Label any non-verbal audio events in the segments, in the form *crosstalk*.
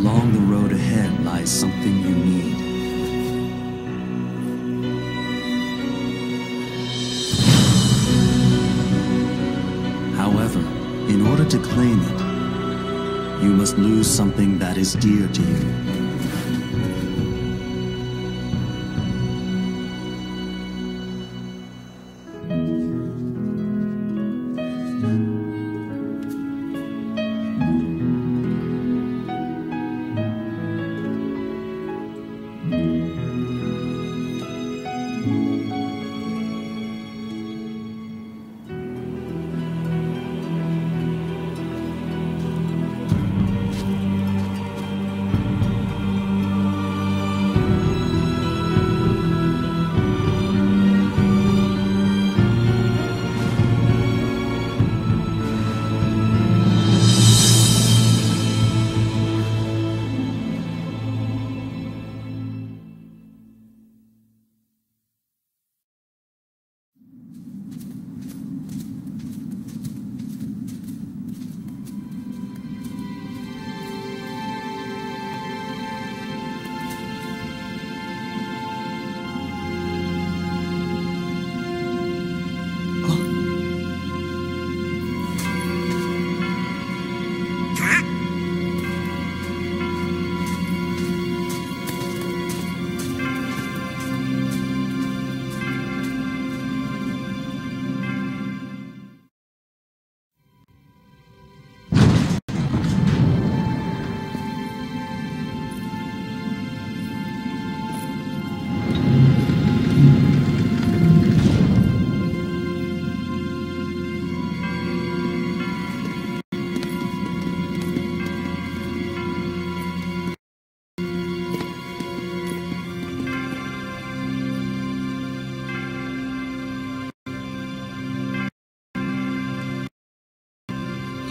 Along the road ahead lies something you need. However, in order to claim it, you must lose something that is dear to you.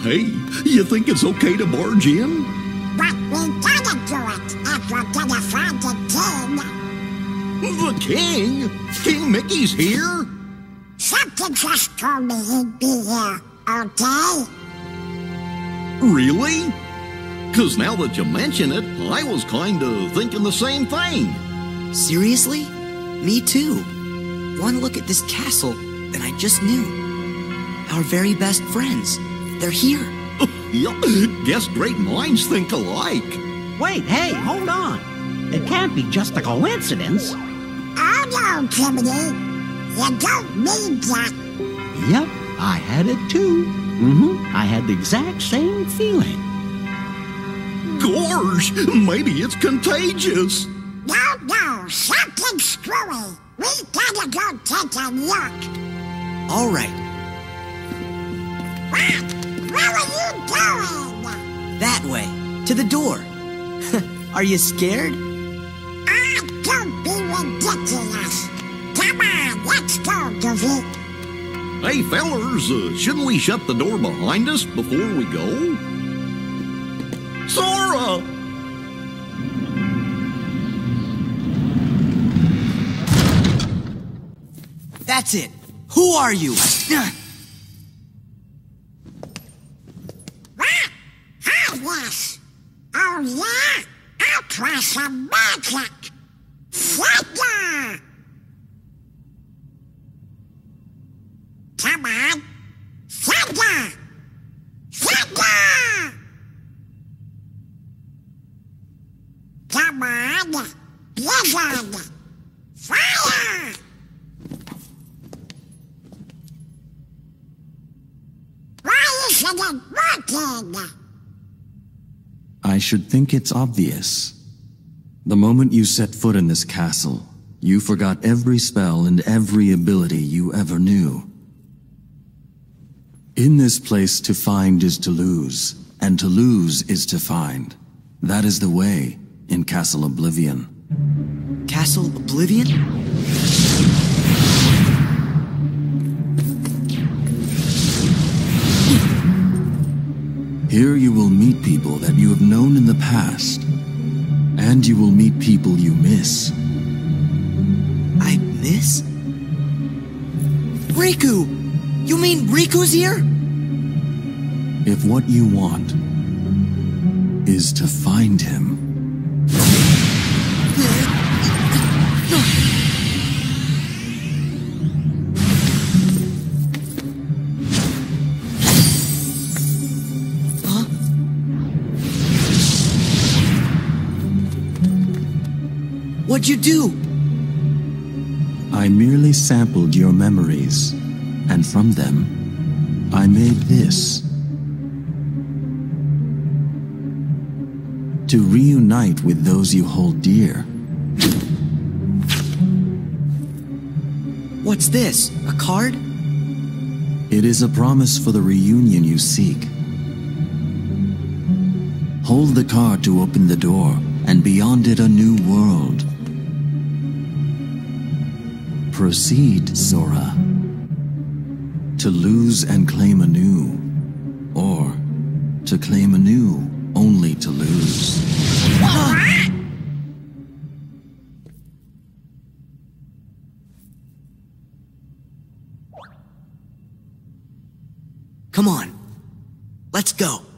Hey, you think it's okay to barge in? But we gotta do it if we're gonna find the king. The king? King Mickey's here? Something just told me he'd be here, okay? Really? Cause now that you mention it, I was kinda thinking the same thing. Seriously? Me too. One look at this castle, and I just knew. Our very best friends. They're here. *laughs* Yup, guess great minds think alike. Wait, hey, hold on. It can't be just a coincidence. Oh no, Jiminy. You don't mean that. Yep, I had it too. Mm-hmm. I had the exact same feeling. Gorge, maybe it's contagious. No, no, something screwy. We gotta go take a look. All right, What? Where are you going? that way. To the door. *laughs* Are you scared? Ah, don't be ridiculous. Come on, let's go, Goofy. Hey, fellers, uh, shouldn't we shut the door behind us before we go? Sora! That's it. Who are you? *laughs* What? Hi, yes. Oh, yeah? I'll try some magic. Sega! Come on. Sega! Sega! Come on. Blizzard! Fire! Why isn't it working? I should think it's obvious. The moment you set foot in this castle, you forgot every spell and every ability you ever knew. In this place, to find is to lose, and to lose is to find. That is the way in Castle Oblivion. Castle Oblivion? Here you will meet people that you have known in the past, and you will meet people you miss. I miss? Riku! You mean Riku's here? If what you want is to find him. What'd you do? I merely sampled your memories, and from them, I made this. To reunite with those you hold dear. What's this? A card? It is a promise for the reunion you seek. Hold the card to open the door, and beyond it a new world. Proceed, Sora. To lose and claim anew, or to claim anew only to lose. Come on. Let's go.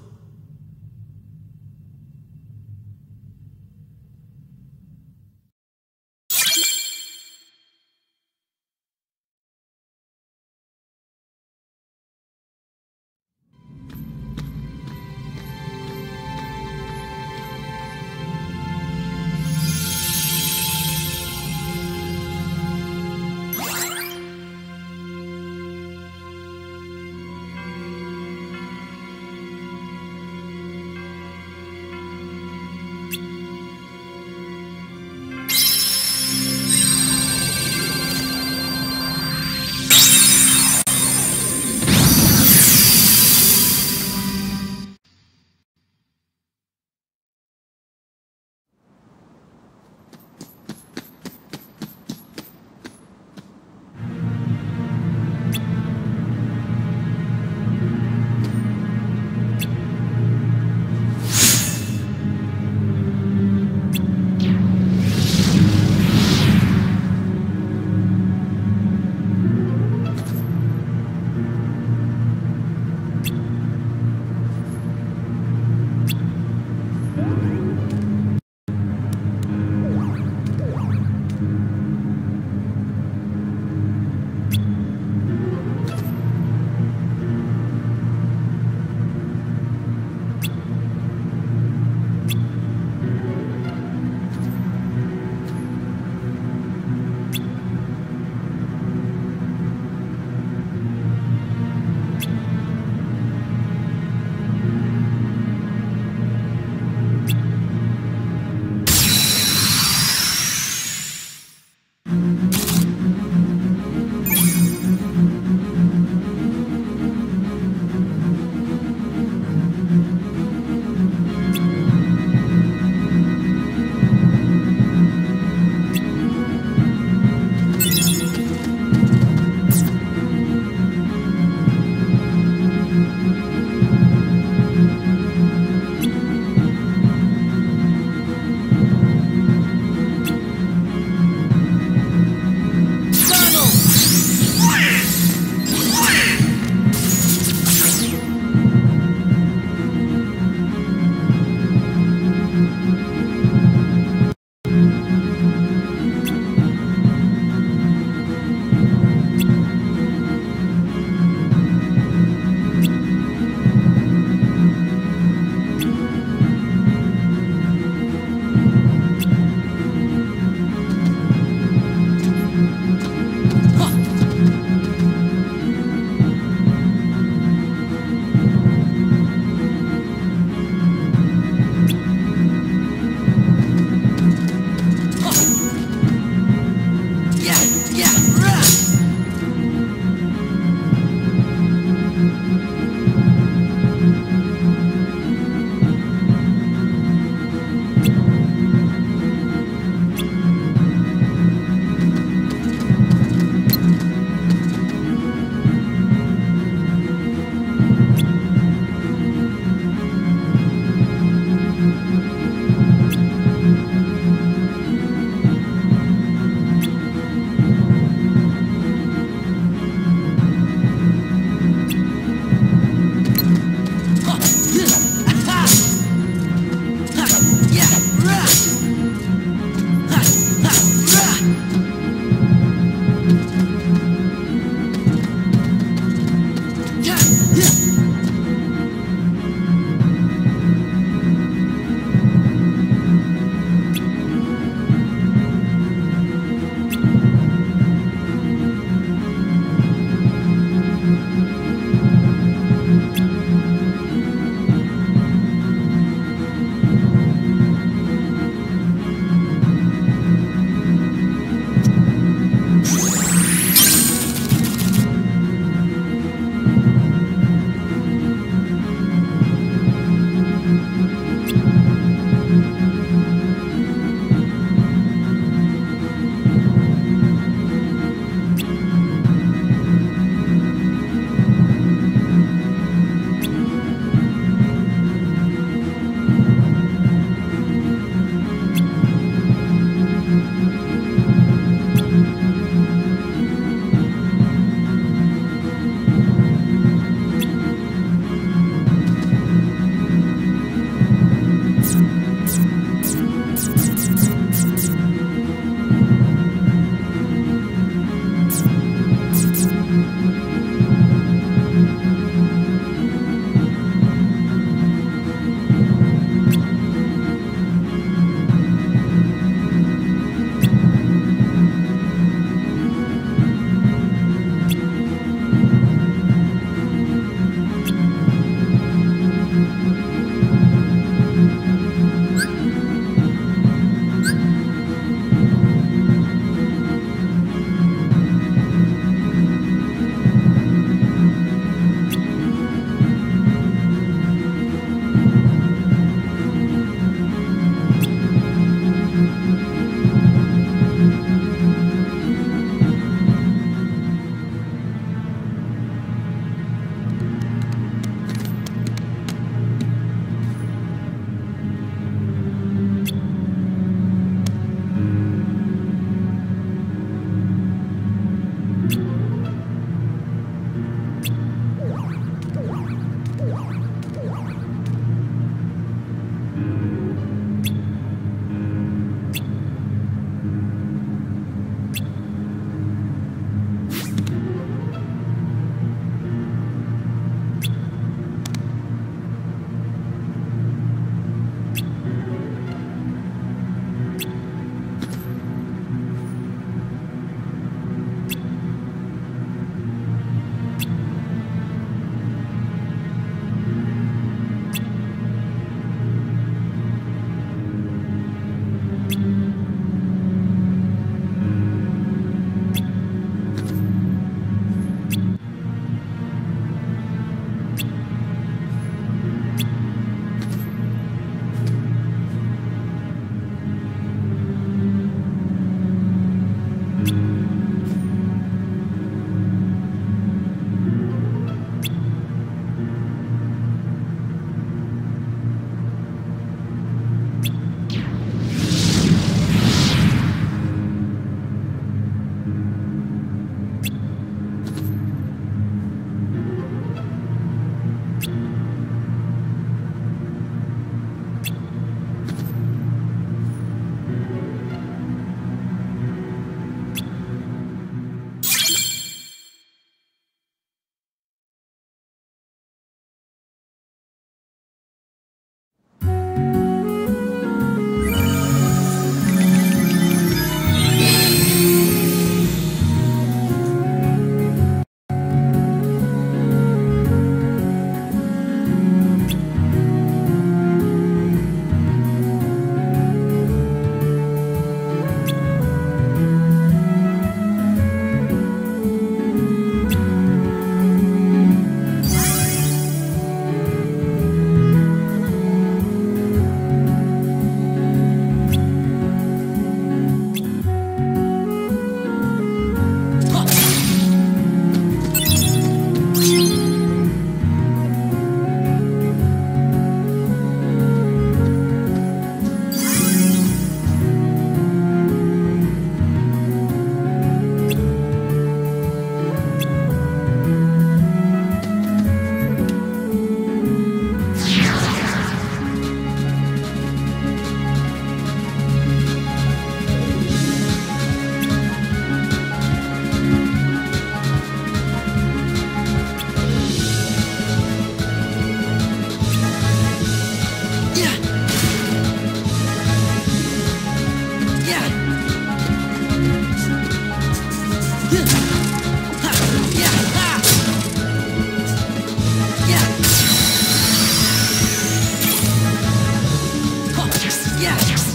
Yes.